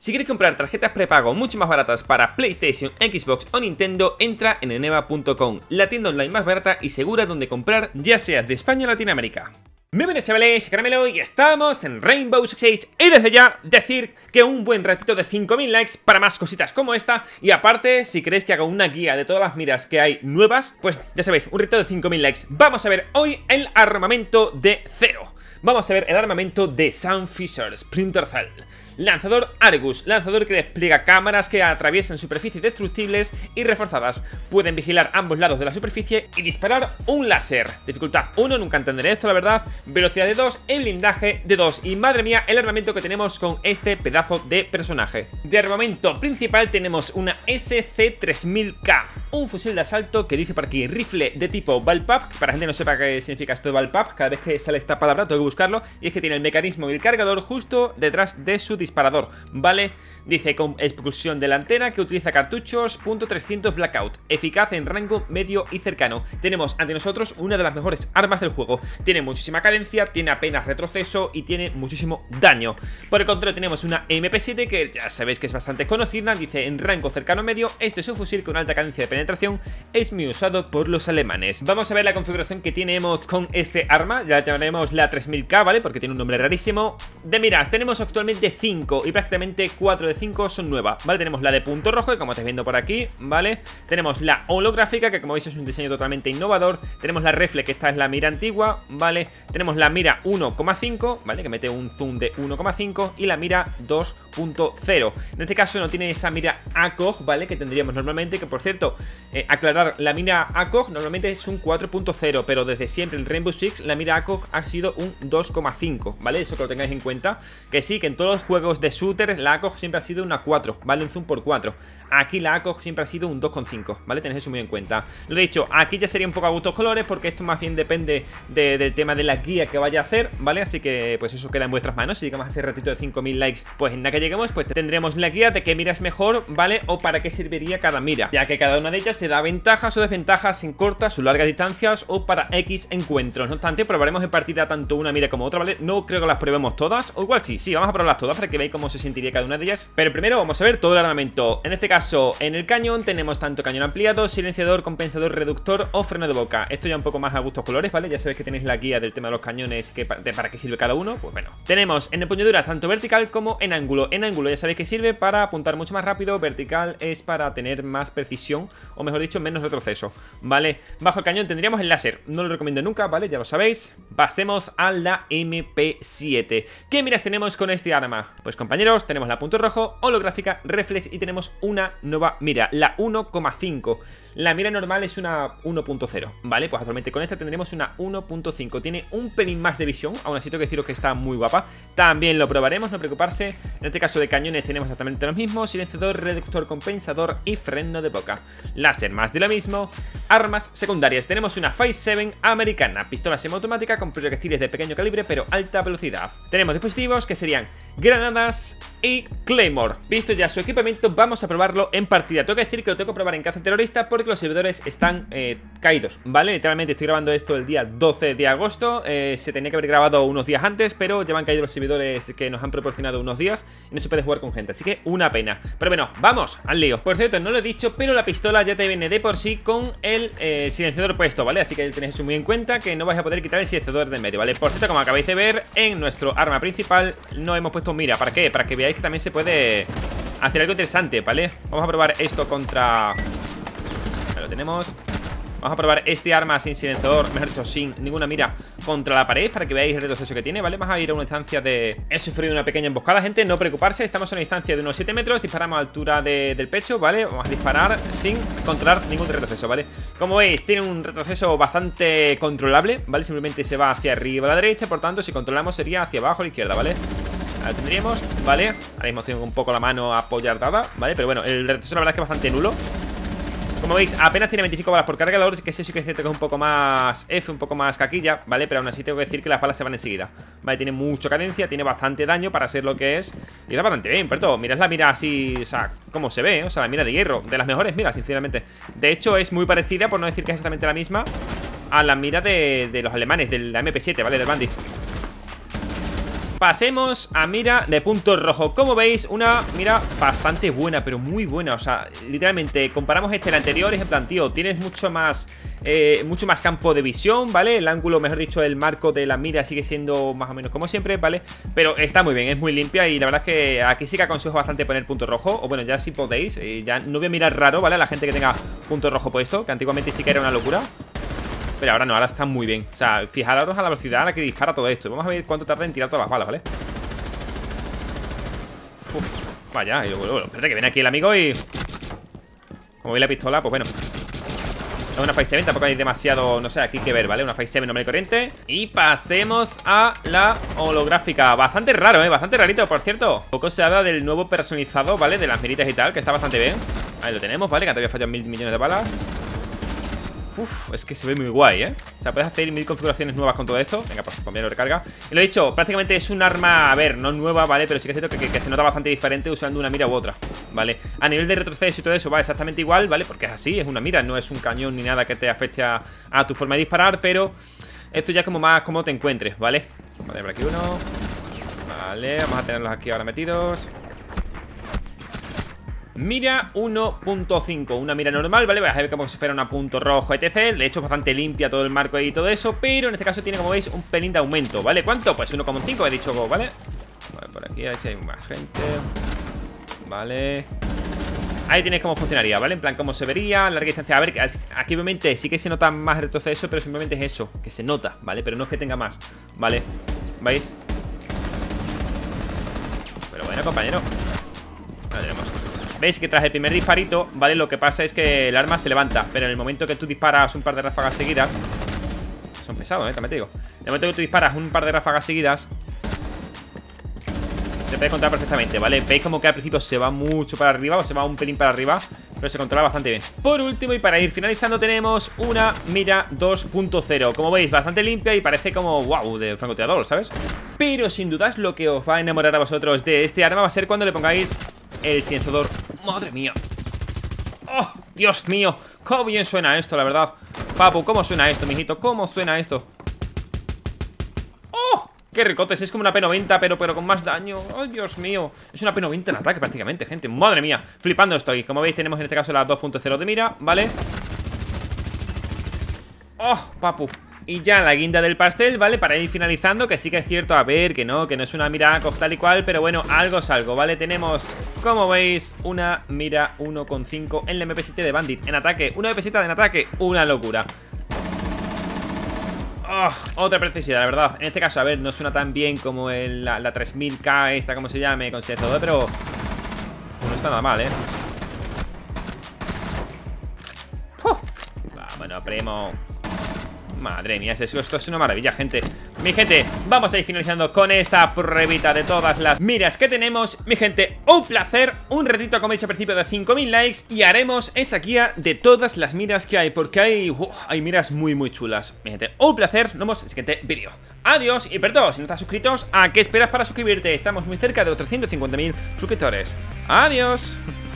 Si quieres comprar tarjetas prepago mucho más baratas para PlayStation, Xbox o Nintendo, entra en eneva.com, la tienda online más barata y segura donde comprar, ya seas de España o Latinoamérica. Muy buenas chavales, Caramelo y estamos en Rainbow Six Siege y desde ya decir que un buen ratito de 5000 likes para más cositas como esta y aparte si queréis que haga una guía de todas las miras que hay nuevas, pues ya sabéis, un reto de 5000 likes. Vamos a ver hoy el armamento de cero. Vamos a ver el armamento de Sun Fisher Splinter Cell. Lanzador Argus, lanzador que despliega cámaras que atraviesan superficies destructibles y reforzadas. Pueden vigilar ambos lados de la superficie y disparar un láser. Dificultad 1, nunca entenderé esto la verdad. Velocidad de 2 y blindaje de 2. Y madre mía, el armamento que tenemos con este pedazo de personaje. De armamento principal tenemos una SC-3000K. Un fusil de asalto que dice por aquí rifle de tipo Valpap. Para gente que no sepa qué significa esto de Valpap, cada vez que sale esta palabra tengo que buscarlo. Y es que tiene el mecanismo y el cargador justo detrás de su disparador, ¿vale? Dice con expulsión delantera que utiliza cartuchos .300 Blackout, eficaz en rango medio y cercano. Tenemos ante nosotros una de las mejores armas del juego. Tiene muchísima cadencia, tiene apenas retroceso y tiene muchísimo daño. Por el contrario tenemos una MP7 que ya sabéis que es bastante conocida, dice en rango cercano medio, este es un fusil con alta cadencia de penetración, es muy usado por los alemanes. Vamos a ver la configuración que tenemos con este arma, ya la llamaremos la 3000K, ¿vale? Porque tiene un nombre rarísimo. De miras, tenemos actualmente 5 y prácticamente 4 de 5 son nuevas, ¿vale? Tenemos la de punto rojo, que como estáis viendo por aquí, ¿vale? Tenemos la holográfica, que como veis es un diseño totalmente innovador Tenemos la reflex, que esta es la mira antigua, ¿vale? Tenemos la mira 1,5, ¿vale? Que mete un zoom de 1,5 y la mira 2.0 En este caso no tiene esa mira ACOG, ¿vale? Que tendríamos normalmente, que por cierto, eh, aclarar, la mira ACOG normalmente es un 4.0 Pero desde siempre en Rainbow Six la mira ACOG ha sido un 2,5, ¿vale? Eso que lo tengáis en cuenta Que sí, que en todos los juegos de shooter la ACOG siempre ha sido una 4, ¿vale? Un zoom por 4 Aquí la ACOG siempre ha sido un 2,5, ¿vale? Tenéis eso muy en cuenta Lo dicho, aquí ya sería un poco a gustos colores Porque esto más bien depende del tema de la guía que vaya a hacer, ¿vale? Así que pues eso queda en vuestras manos Si llegamos a ese ratito de 5000 likes, pues en la que lleguemos Pues tendremos la guía de qué miras mejor, ¿vale? O para qué serviría cada mira Ya que cada una de ellas te da ventajas o desventajas en cortas o largas distancias O para X encuentros. No obstante, probaremos en partida tanto una mira como otra, ¿vale? No creo que las probemos todas, o igual sí, sí, vamos a probarlas todas Para que veáis cómo se sentiría cada una de ellas. Pero primero vamos a ver todo el armamento. En este caso, en el cañón tenemos tanto cañón ampliado, silenciador, compensador, reductor o freno de boca. Esto ya un poco más a gustos colores, ¿vale? Ya sabéis que tenéis la guía del tema de los cañones que de para qué sirve cada uno. Pues bueno, tenemos en empuñadura tanto vertical como en ángulo. En ángulo ya sabéis que sirve para apuntar mucho más rápido Vertical es para tener más precisión O mejor dicho, menos retroceso, ¿vale? Bajo el cañón tendríamos el láser, no lo recomiendo nunca, ¿vale? Ya lo sabéis. Pasemos a la MP7 ¿Qué miras tenemos con este arma? Pues compañeros, tenemos la punto rojo, holográfica, reflex y tenemos una nueva mira, la 1,5 La mira normal es una 1.0, ¿vale? Pues actualmente con esta tendremos una 1.5 Tiene un pelín más de visión, aún así tengo que deciros que está muy guapa. También lo probaremos, no preocuparse. En este caso de cañones tenemos exactamente lo mismo Silenciador, reductor, compensador y freno de boca Láser más de lo mismo Armas secundarias, tenemos una Phase 7 americana Pistola semiautomática con proyectiles de pequeño calibre pero alta velocidad. Tenemos dispositivos que serían granadas y Claymore. Visto ya su equipamiento, vamos a probarlo en partida. Tengo que decir que lo tengo que probar en caza terrorista porque los servidores están eh, caídos, ¿vale? Literalmente estoy grabando esto el día 12 de agosto. Eh, Se tenía que haber grabado unos días antes, pero ya han caído los servidores que nos han proporcionado unos días Y no se puede jugar con gente, así que una pena. Pero bueno, vamos al lío. Por cierto, no lo he dicho, pero la pistola ya te viene de por sí con el eh, silenciador puesto, ¿vale? Así que tenéis eso muy en cuenta, que no vais a poder quitar el silenciador de medio, ¿vale? Por cierto, como acabáis de ver, en nuestro arma principal no hemos puesto mira ¿Para qué? Para que veáis que también se puede hacer algo interesante, ¿vale? Vamos a probar esto contra... Ahí lo tenemos Vamos a probar este arma sin silenciador, mejor dicho, sin ninguna mira contra la pared Para que veáis el retroceso que tiene, ¿vale? Vamos a ir a una instancia de... He sufrido una pequeña emboscada, gente, no preocuparse Estamos a una distancia de unos 7 metros, disparamos a altura del pecho, ¿vale? Vamos a disparar sin controlar ningún retroceso, ¿vale? Como veis, tiene un retroceso bastante controlable, ¿vale? Simplemente se va hacia arriba a la derecha, por tanto, si controlamos sería hacia abajo a la izquierda, ¿vale? Ahora tendríamos, ¿vale? Ahora mismo tengo un poco la mano apoyardada, ¿vale? Pero bueno, el retroceso la verdad es que es bastante nulo como veis, apenas tiene 25 balas por cargador Así que sí, sí que es cierto que es un poco más F, un poco más caquilla, ¿vale? Pero aún así tengo que decir que las balas se van enseguida Vale, tiene mucha cadencia, tiene bastante daño para ser lo que es Y da bastante bien, pero mirad la mira así, o sea, cómo se ve, ¿eh? o sea, la mira de hierro De las mejores miras, sinceramente De hecho, es muy parecida, por no decir que es exactamente la misma A la mira de, de los alemanes, de la MP7, ¿vale? Del Bandy pasemos a mira de punto rojo Como veis, una mira bastante buena, pero muy buena O sea, literalmente, comparamos este al anterior es en plan, tío, tienes mucho más... Eh, mucho más campo de visión, ¿vale? El ángulo, mejor dicho, el marco de la mira sigue siendo más o menos como siempre, ¿vale? Pero está muy bien, es muy limpia y la verdad es que aquí sí que aconsejo bastante poner punto rojo O bueno, ya si podéis, eh, ya no voy a mirar raro, ¿vale? A la gente que tenga punto rojo puesto, que antiguamente sí que era una locura pero ahora no, ahora está muy bien O sea, fijaros a la velocidad a la que dispara todo esto Vamos a ver cuánto tarda en tirar todas las balas, ¿vale? Uf, vaya, y luego, espérate que viene aquí el amigo y... Como ve la pistola, pues bueno es una 5-7, tampoco hay demasiado, no sé, aquí que ver, ¿vale? Una 5-7 normal y corriente Y pasemos a la holográfica Bastante raro, ¿eh? Bastante rarito, por cierto Poco se habla del nuevo personalizado, ¿vale? De las miritas y tal, que está bastante bien Ahí lo tenemos, ¿vale? Que todavía fallan mil millones de balas Uf, es que se ve muy guay, ¿eh? O sea, puedes hacer mil configuraciones nuevas con todo esto Venga, pues lo recarga Y lo he dicho, prácticamente es un arma, a ver, no nueva, ¿vale? Pero sí que es cierto que, se nota bastante diferente usando una mira u otra, ¿vale? A nivel de retroceso y todo eso va exactamente igual, ¿vale? Porque es así, es una mira, no es un cañón ni nada que te afecte a, tu forma de disparar Pero esto ya como más como te encuentres, ¿vale? Vale, por aquí uno Vale, vamos a tenerlos aquí ahora metidos Mira 1.5, una mira normal, ¿vale? Vais a ver como si fuera una punto rojo, etc De hecho es bastante limpia todo el marco y todo eso Pero en este caso tiene, como veis, un pelín de aumento, ¿vale? ¿Cuánto? Pues 1.5 he dicho, ¿vale? Vale, por aquí a ver si hay más gente Vale Ahí tienes cómo funcionaría, ¿vale? En plan, cómo se vería, larga distancia A ver, aquí obviamente sí que se nota más retroceso Pero simplemente es eso, que se nota, ¿vale? Pero no es que tenga más, ¿vale? ¿Veis? Pero bueno, compañero Ahora tenemos Veis que tras el primer disparito, ¿vale? Lo que pasa es que el arma se levanta Pero en el momento que tú disparas un par de ráfagas seguidas Son pesados, ¿eh? También te digo En el momento que tú disparas un par de ráfagas seguidas Se puede controlar perfectamente, ¿vale? Veis como que al principio se va mucho para arriba O se va un pelín para arriba Pero se controla bastante bien Por último y para ir finalizando tenemos una mira 2.0 Como veis, bastante limpia y parece como, wow, de francotirador, ¿sabes? Pero sin dudas lo que os va a enamorar a vosotros de este arma va a ser cuando le pongáis el silenciador ¡Madre mía! ¡Oh, Dios mío! ¡Cómo bien suena esto, la verdad! Papu, ¿cómo suena esto, mijito? ¿Cómo suena esto? ¡Oh! ¡Qué ricotes! Es como una P90, pero, pero con más daño ¡Oh, Dios mío! Es una P90 en ataque prácticamente, gente ¡Madre mía! Flipando estoy Como veis, tenemos en este caso la 2.0 de mira, ¿vale? ¡Oh, papu! Y ya la guinda del pastel, ¿vale? Para ir finalizando, que sí que es cierto, a ver, que no, que no es una mira tal y cual Pero bueno, algo es algo, ¿vale? Tenemos, como veis, una mira 1.5 en la MP7 de Bandit En ataque, una MP7 en ataque, una locura oh, otra preciosidad, la verdad En este caso, a ver, no suena tan bien como el, la, 3000K esta, como se llame, con todo Pero no está nada mal, ¿eh? Oh. bueno, primo Madre mía, esto es una maravilla, gente. Mi gente, vamos a ir finalizando con esta pruebita de todas las miras que tenemos. Mi gente, un placer Un retito, como he dicho al principio, de 5000 likes. Y haremos esa guía de todas las miras que hay Porque hay, hay miras muy, muy chulas. Mi gente, un placer, nos vemos en el siguiente vídeo. Adiós, y perdón, si no estás suscritos ¿A qué esperas para suscribirte? Estamos muy cerca de los 350.000 suscriptores. Adiós